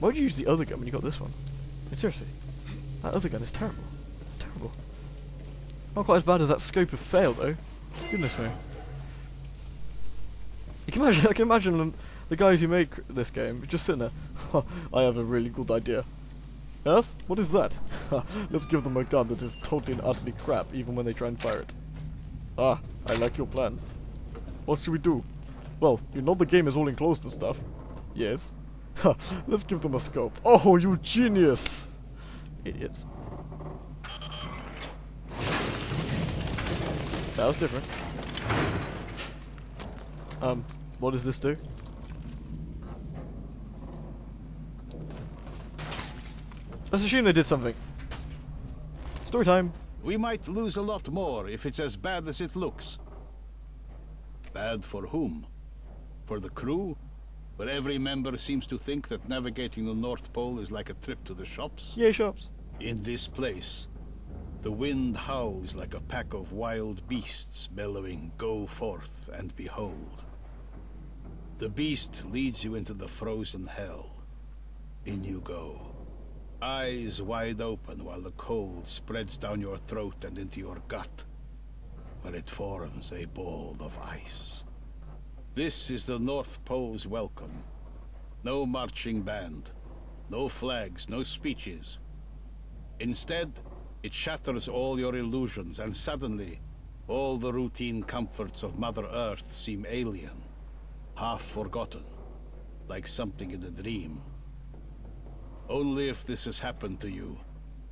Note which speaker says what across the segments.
Speaker 1: Why would you use the other gun when you got this one? Seriously, that other gun is terrible. It's terrible. Not quite as bad as that scope of fail though. Goodness me. You can imagine, I can imagine them, the guys who make this game just sitting there. I have a really good idea. Yes? What is that? Let's give them a gun that is totally and utterly crap, even when they try and fire it. Ah, I like your plan. What should we do? Well, you know the game is all enclosed and stuff. Yes. Let's give them a scope. Oh, you genius! Idiots. That was different. Um, what does this do? Let's assume they did something. Story time.
Speaker 2: We might lose a lot more if it's as bad as it looks. Bad for whom? For the crew? Where every member seems to think that navigating the North Pole is like a trip to the shops?
Speaker 1: Yay shops.
Speaker 2: In this place, the wind howls like a pack of wild beasts bellowing, Go forth and behold. The beast leads you into the frozen hell. In you go. Eyes wide open while the cold spreads down your throat and into your gut, where it forms a ball of ice. This is the North Pole's welcome. No marching band, no flags, no speeches. Instead, it shatters all your illusions, and suddenly, all the routine comforts of Mother Earth seem alien, half forgotten, like something in a dream. Only if this has happened to you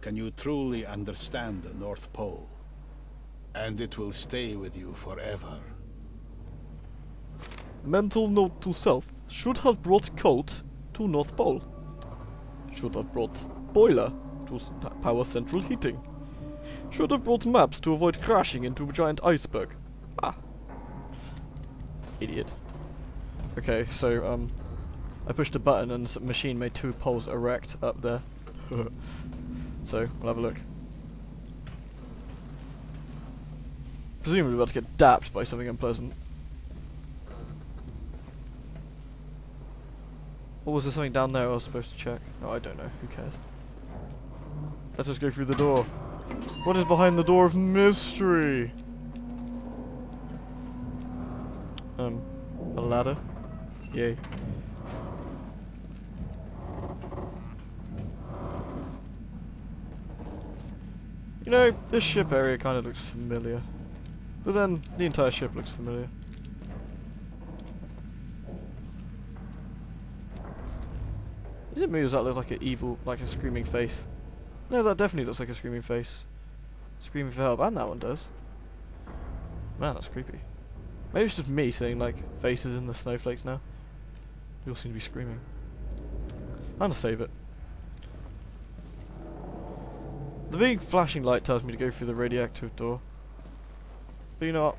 Speaker 2: can you truly understand the North Pole. And it will stay with you forever.
Speaker 1: Mental note to self. Should have brought coat to North Pole. Should have brought boiler to power central heating. Should have brought maps to avoid crashing into a giant iceberg. Ah. Idiot. Okay, so, um, I pushed a button and the machine made two poles erect up there. so, we'll have a look. Presumably we're about to get dapped by something unpleasant. Or was there something down there I was supposed to check? No, I don't know. Who cares? Let us go through the door. What is behind the door of mystery? Um, a ladder? Yay. You know, this ship area kind of looks familiar. But then, the entire ship looks familiar. Is it me or does that look like an evil, like a screaming face? No, that definitely looks like a screaming face. Screaming for help, and that one does. Man, that's creepy. Maybe it's just me seeing, like, faces in the snowflakes now. They all seem to be screaming. I'm gonna save it. The big flashing light tells me to go through the radioactive door. But you know what?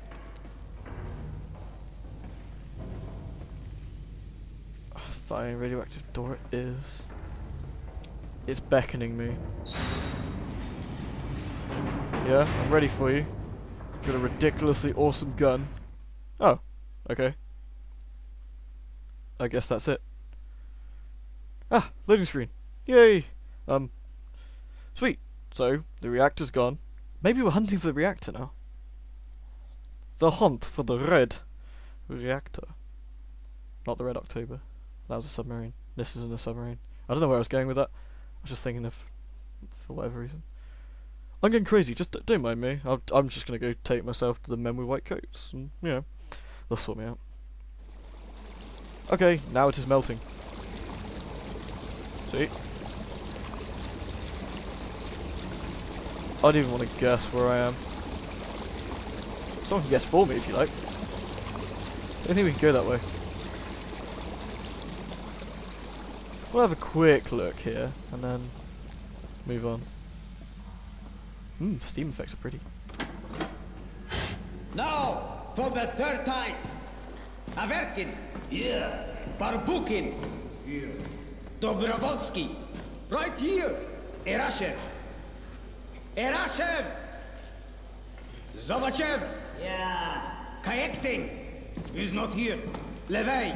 Speaker 1: Fine, radioactive door it is. It's beckoning me. Yeah, I'm ready for you. Got a ridiculously awesome gun. Oh, okay. I guess that's it. Ah, loading screen. Yay! Um, sweet. So, the reactor's gone. Maybe we're hunting for the reactor now. The hunt for the red reactor. Not the red October. That was a submarine. This isn't a submarine. I don't know where I was going with that. I was just thinking of, for whatever reason. I'm getting crazy. Just don't mind me. i am just gonna go take myself to the men with white coats, and you know, they'll sort me out. Okay, now it is melting. See? I don't even want to guess where I am. Someone can guess for me if you like. I don't think we can go that way. We'll have a quick look here and then move on. Hmm, steam effects are pretty.
Speaker 3: Now, for the third time. Averkin.
Speaker 4: Here.
Speaker 3: Barbukin.
Speaker 4: Here.
Speaker 3: Dobrovolsky. Right here. Erashev. Erashev! Zobachev!
Speaker 4: Yeah.
Speaker 3: Kayektin! He's not here. Levey!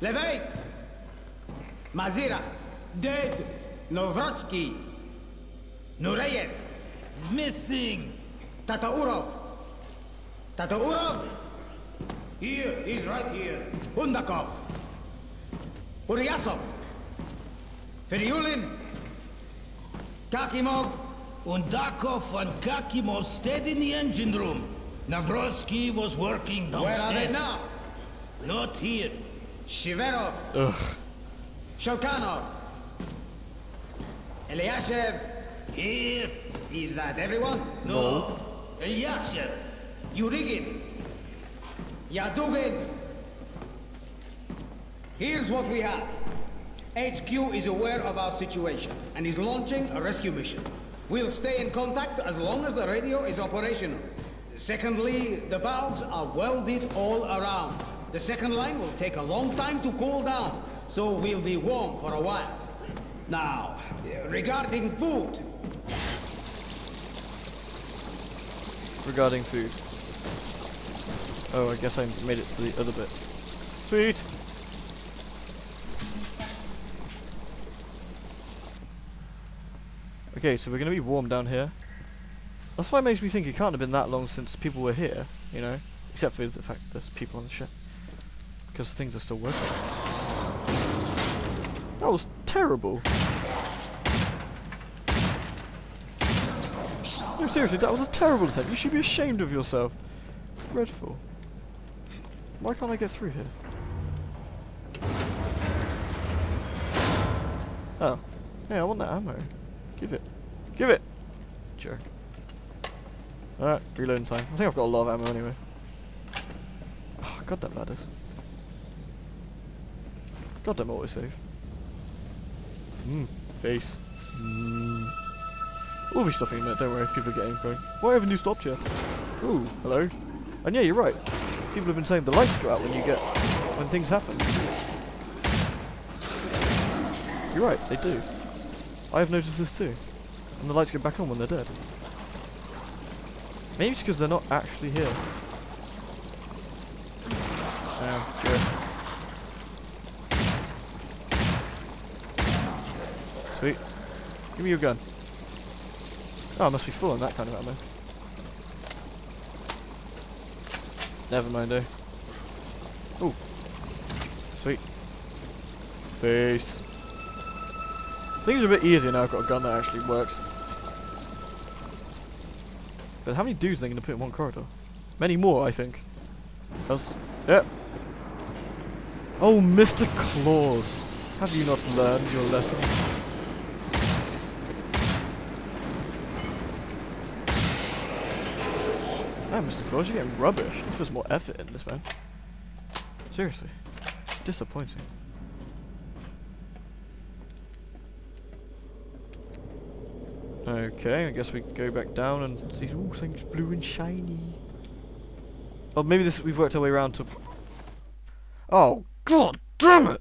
Speaker 3: Levey! Mazira, dead. Novrotsky, Nureyev,
Speaker 4: He's missing.
Speaker 3: Tataurov. Tataurov? Here, he's right here. Hundakov. Uryasov. Feryulin. Kakimov.
Speaker 4: Undakov and Kakimov stayed in the engine room. Navrotsky was working downstairs.
Speaker 3: Where
Speaker 4: downstairs.
Speaker 3: are they now?
Speaker 4: Not here.
Speaker 3: Shiverov.
Speaker 1: Ugh.
Speaker 3: Shokanov. Eliashev.
Speaker 4: Here.
Speaker 3: Is that everyone?
Speaker 4: No. Elyashev.
Speaker 3: Yurigin. Yadugin. Here's what we have. HQ is aware of our situation and is launching a rescue mission. We'll stay in contact as long as the radio is operational. Secondly, the valves are welded all around. The second line will take a long time to cool down, so we'll be warm for a while. Now, regarding food,
Speaker 1: regarding food. Oh, I guess I made it to the other bit. Sweet! Okay, so we're gonna be warm down here. That's why it makes me think it can't have been that long since people were here, you know? Except for the fact there's people on the ship. Because things are still working. That was terrible! No, seriously, that was a terrible attempt. You should be ashamed of yourself. Dreadful. Why can't I get through here? Oh. Yeah, I want that ammo. Give it. Give it! Jerk. Alright, reloading time. I think I've got a lot of ammo anyway. Oh, goddamn ladders. Goddamn autosave. Mmm, face. Mmm. We'll be stopping in a minute, don't worry, if people are getting going. Why haven't you stopped yet? Ooh, hello. And yeah, you're right. People have been saying the lights go out when you get when things happen. You're right, they do. I have noticed this too. And the lights go back on when they're dead. Maybe it's because they're not actually here. Oh, good. Sweet. Give me your gun. Oh, it must be full on that kind of ammo. Never mind, eh? Oh. Sweet. Face. Things are a bit easier now I've got a gun that actually works. But how many dudes are they going to put in one corridor? Many more, I think. Else, yep. Oh, Mr. Claus. Have you not learned your lesson? Man, Mr. Claus, you're getting rubbish. There's more effort in this, man. Seriously. Disappointing. Okay, I guess we go back down and see. Ooh, things blue and shiny. Oh, maybe this we've worked our way around to. Oh, god damn it!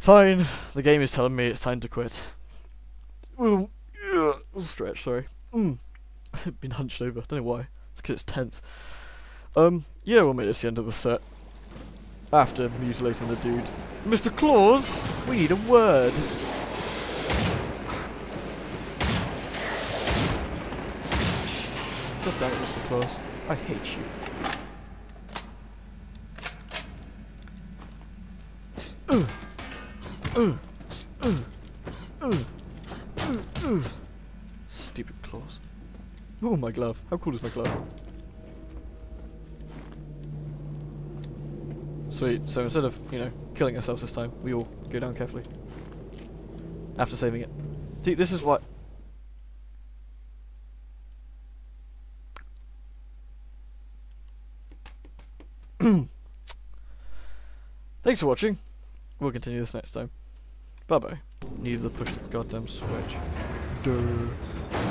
Speaker 1: Fine, the game is telling me it's time to quit. Ooh, yeah, stretch, sorry. Mm. Been hunched over. I Don't know why. It's because it's tense. Um, yeah, we'll make this the end of the set. After mutilating the dude. Mr. Claus, we need a word. God damn it, Mr. Claus. I hate you. Uh, uh, uh, uh, uh, uh. Stupid claws. Oh, my glove. How cool is my glove? Sweet. So instead of, you know, killing ourselves this time, we all go down carefully. After saving it. See, this is what... Thanks for watching. We'll continue this next time. Bye bye. Need to push the goddamn switch. Duh.